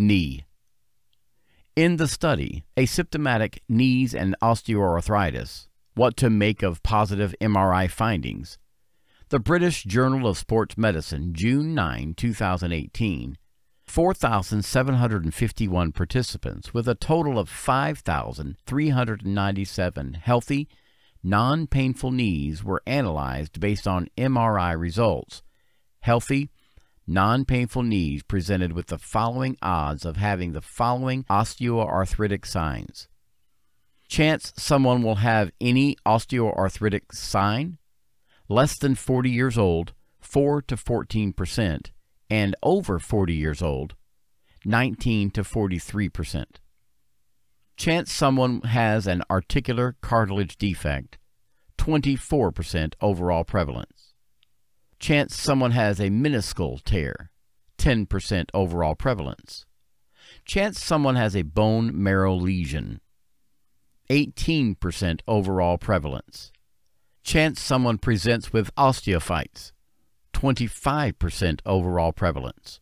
Knee. In the study, Asymptomatic Knees and Osteoarthritis What to Make of Positive MRI Findings, the British Journal of Sports Medicine, June 9, 2018, 4,751 participants with a total of 5,397 healthy, non painful knees were analyzed based on MRI results. Healthy, non painful knees presented with the following odds of having the following osteoarthritic signs. Chance someone will have any osteoarthritic sign? Less than 40 years old, 4 to 14 percent, and over 40 years old, 19 to 43 percent. Chance someone has an articular cartilage defect, 24 percent overall prevalence chance someone has a meniscal tear, 10% overall prevalence. Chance someone has a bone marrow lesion, 18% overall prevalence. Chance someone presents with osteophytes, 25% overall prevalence.